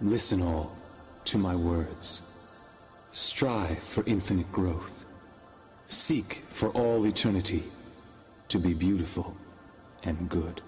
Listen all to my words. Strive for infinite growth. Seek for all eternity to be beautiful and good.